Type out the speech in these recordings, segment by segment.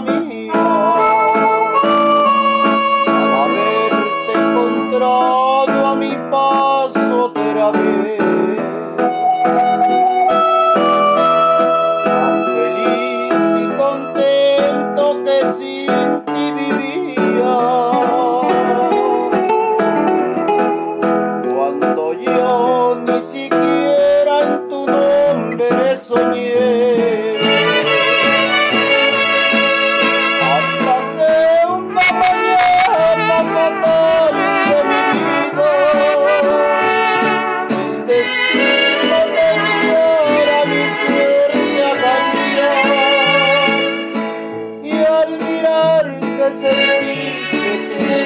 me.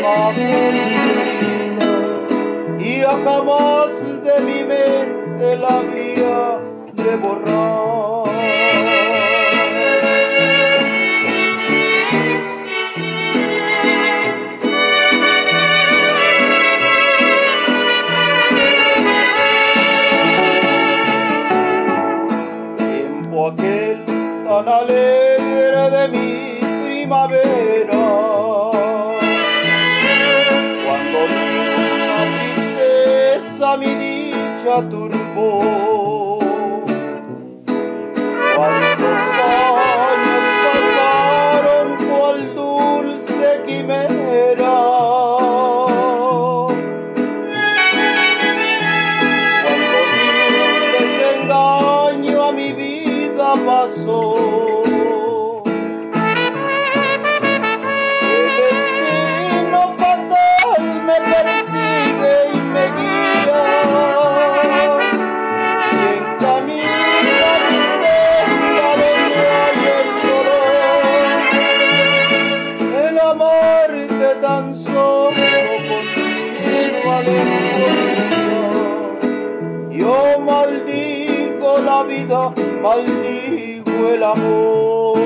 alma perdida y jamás de mi mente la habría de borrar. Tiempo aquel tan alegre de mi primavera turbó. Cuántos años pasaron cual dulce quimera. Cuánto desengaño a mi vida pasó. vida maldigo el amor.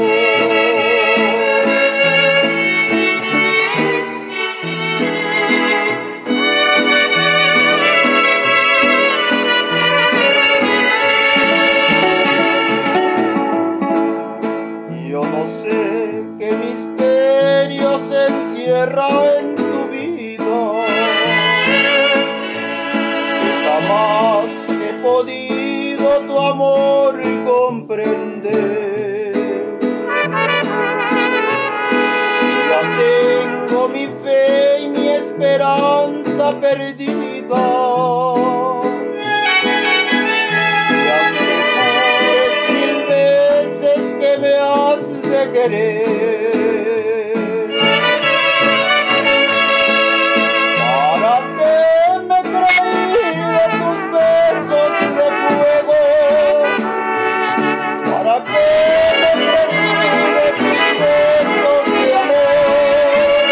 Yo no sé qué misterio se encierra en tu vida. Jamás he podido tu amor y comprender. Ya tengo mi fe y mi esperanza perdida. Ya tengo mil veces que me has de querer. de amor.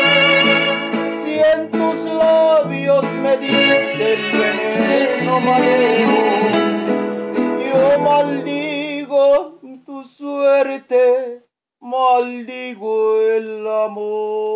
Si en tus labios me diste el veneno maleo, yo maldigo tu suerte, maldigo el amor.